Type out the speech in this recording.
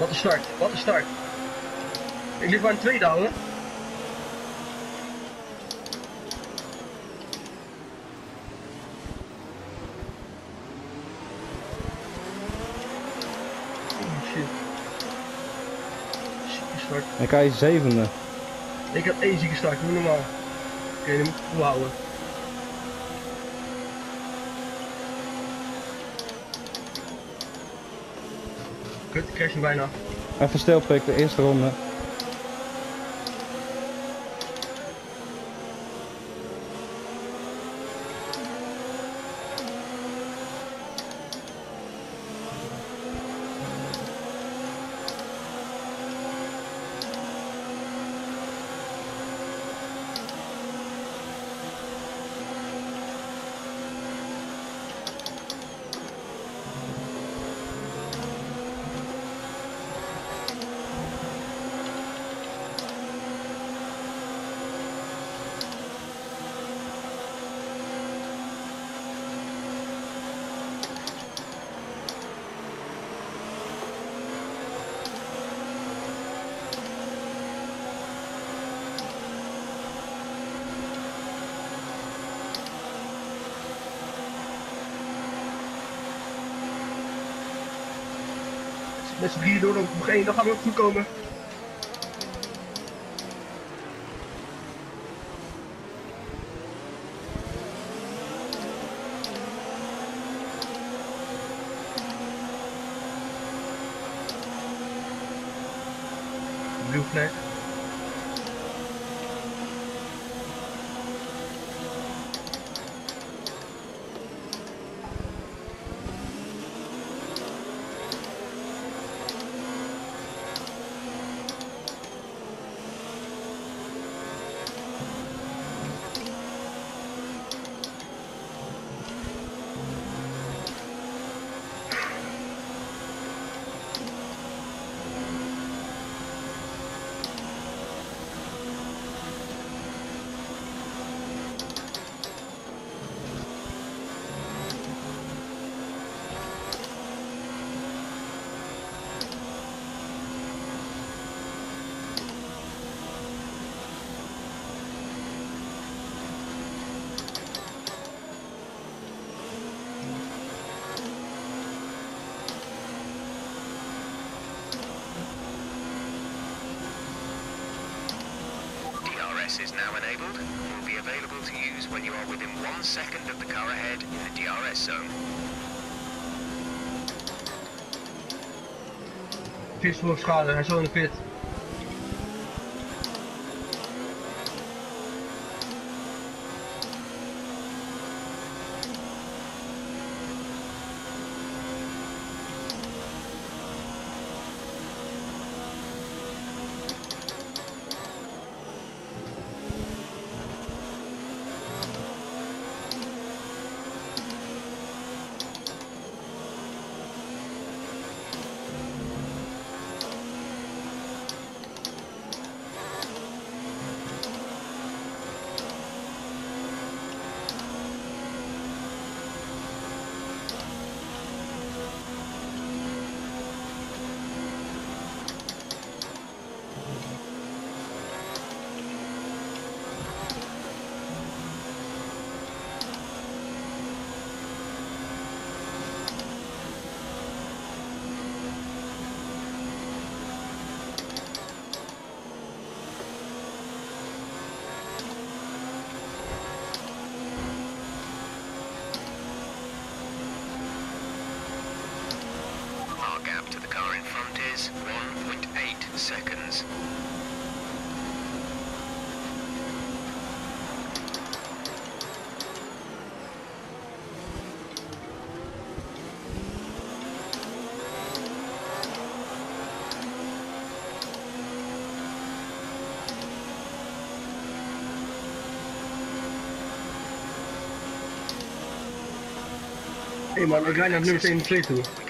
Wat een start, wat een start. Ik liep maar een tweede houden. Oh shit. Zieke start. En kan je zevende. Ik had één zieke start, niet normaal. Oké, dan moet ik volhouden. Kut, ik krijg je bijna. Even de eerste ronde. Met z'n drieën door op nog één, dan gaan we ook goed komen. Blue flag. DRS is now enabled and will be available to use when you are within one second of the car ahead in the DRS zone. Vis voor schade, hij is in de pit. to the car in front is 1.8 seconds. Hey man, a guy I've never seen play to.